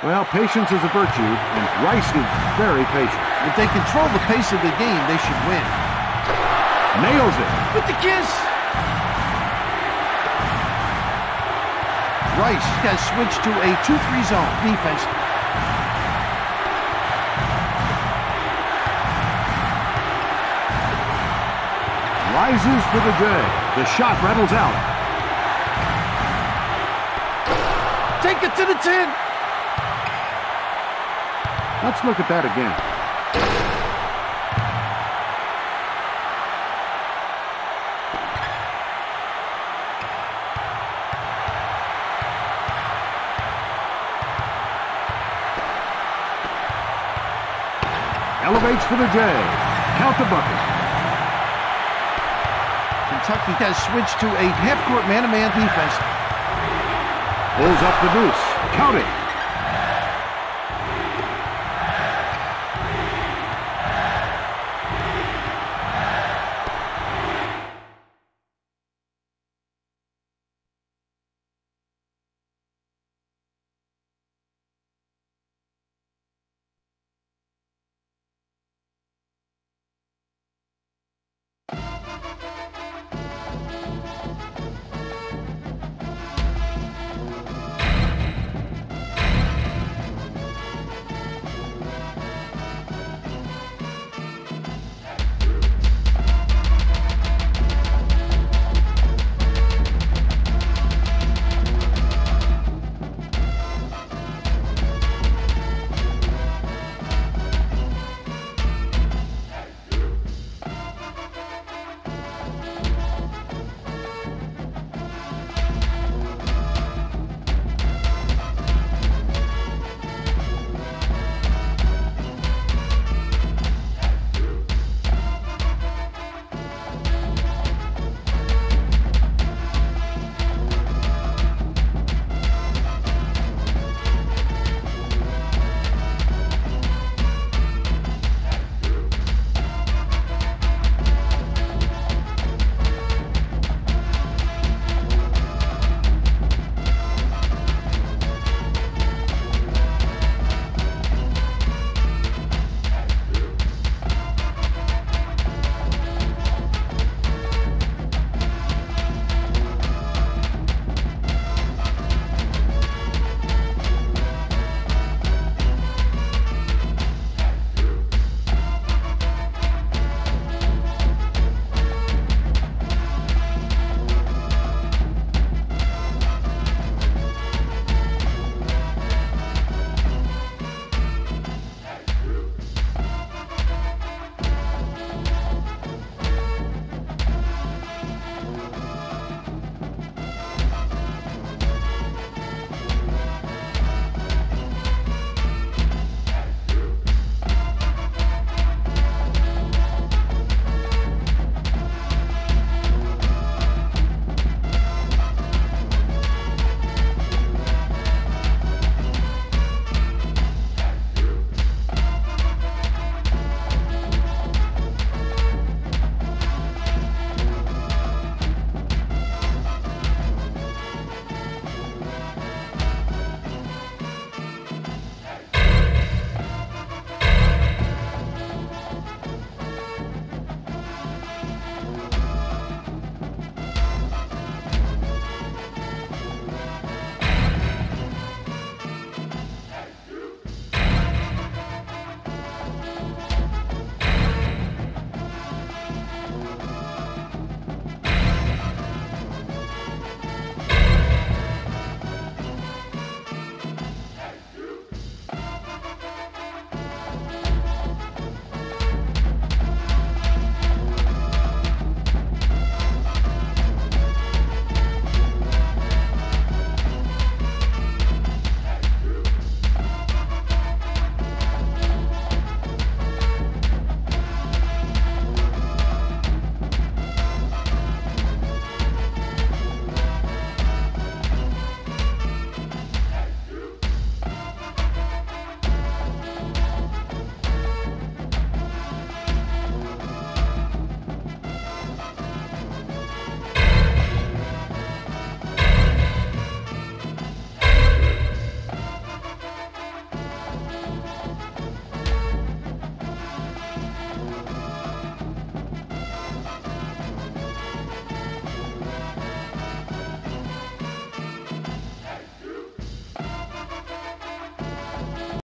Well, patience is a virtue, and Rice is very patient. If they control the pace of the game, they should win. Nails it. With the kiss. Rice has switched to a 2-3 zone defense. Rises for the good. The shot rattles out. Take it to the 10. Let's look at that again. Elevates for the J. Count the bucket. Kentucky has switched to a half-court man-to-man defense. Pulls up the deuce. Count it.